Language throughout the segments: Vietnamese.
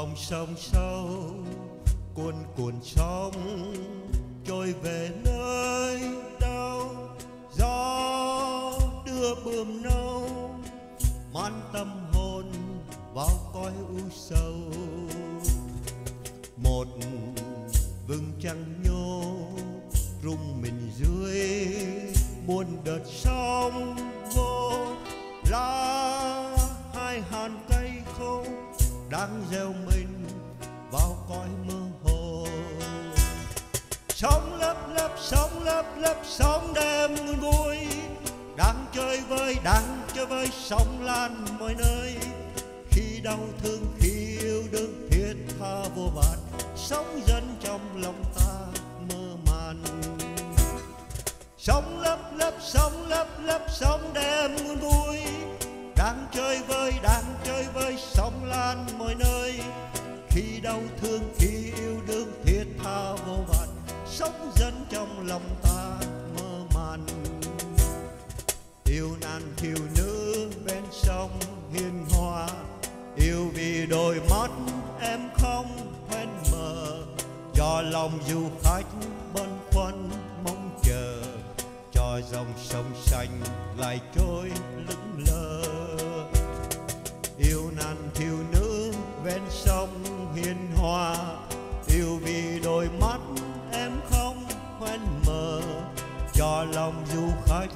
dòng sông sâu cuồn cuộn sóng trôi về nơi đâu gió đưa bươm nâu man tâm hồn vào cõi u sâu một vừng trăng nhô rung mình dưới muôn đợt sóng vô lá đang gieo mình vào cõi mơ hồ. Sóng lấp lấp, sóng lấp lấp, sóng đêm vui. Đang chơi vơi, đang chơi vơi, sóng lan mọi nơi. Khi đau thương, khi yêu đương, thiết tha vô vàn. Sóng dần trong lòng ta mơ màng sóng lấp lấp, sóng lấp lấp, sóng đêm vui đang chơi vơi, đang chơi vơi, sóng lan mọi nơi. Khi đau thương, khi yêu đương thiết tha vô vàn. Sống dần trong lòng ta mơ màng yêu nàng thiếu nữ bên sông hiền hòa. Yêu vì đôi mắt em không quen mờ. Cho lòng du khách băn khoăn mong chờ. Cho dòng sông xanh lại trôi lững lờ yêu nàng thiếu nữ ven sông hiền hòa. Yêu vì đôi mắt em không quen mờ. Cho lòng du khách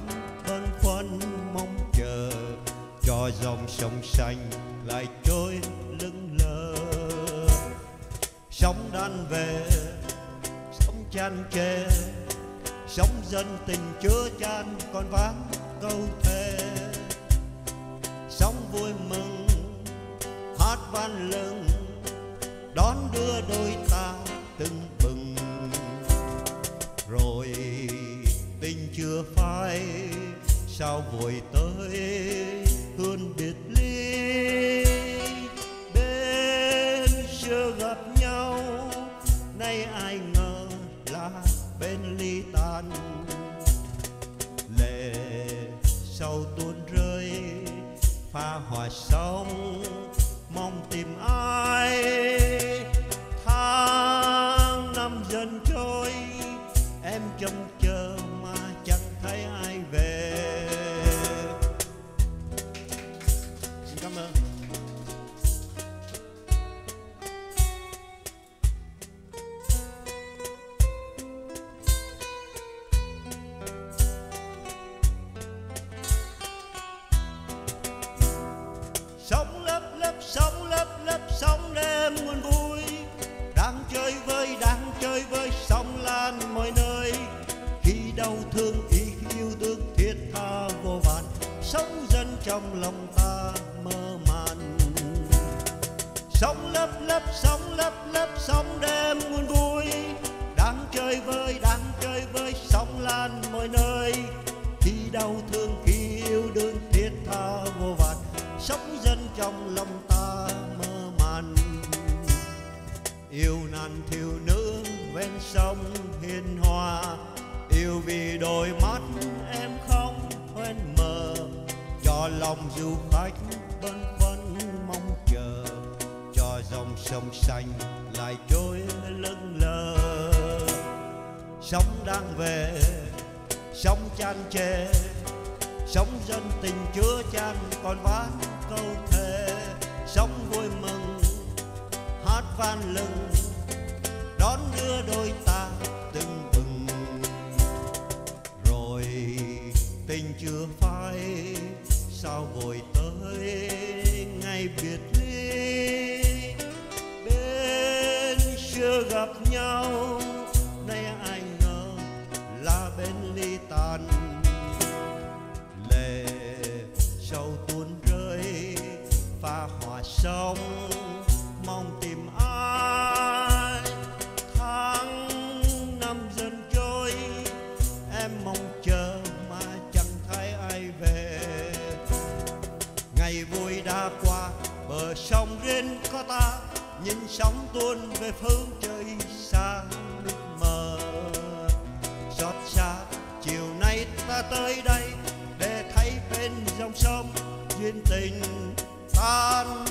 băn khoăn mong chờ. Cho dòng sông xanh lại trôi lững lờ. Sóng đan về, sóng chan chê. Sóng dân tình chứa chan còn ván câu thề. Sóng vui mừng hát van lưng, đón đưa đôi ta từng bừng. Rồi tình chưa phai, sao vội tới hương biệt ly? Bên chưa gặp nhau, nay ai ngờ là bên ly tan lệ sau tuôn rơi pha hòa sông mong tìm ai. Tháng năm dần trôi, em trông chờ mà chẳng thấy ai về. Sóng lấp lấp sóng, lấp lấp sóng đêm buồn vui. Đang chơi vơi, đang chơi vơi, sóng lan mọi nơi. Khi đau thương, khi yêu đương, thiết tha vô vàn. Sống dần trong lòng ta mơ màng yêu nàng thiếu nữ ven sông hiền hòa. Yêu vì đôi mắt em không quên mờ. Cho lòng du khách sông xanh lại trôi lững lờ. Sóng đang về, sóng chan chê, sóng dân tình chứa chan còn ván câu thề. Sóng vui mừng, hát van lưng đón đưa đôi ta từng bừng. Rồi tình chưa phai, sao vội tới ngày biệt chưa gặp nhau, nay ai ngờ là bên ly tàn. Lệ sâu tuôn rơi pha hòa sông, mong tìm ai? Tháng năm dần trôi, em mong chờ mà chẳng thấy ai về. Ngày vui đã qua, bờ sông riêng có ta nhìn sóng tuôn về phương trời xa nước mờ. Xót xa, chiều nay ta tới đây để thấy bên dòng sông duyên tình tan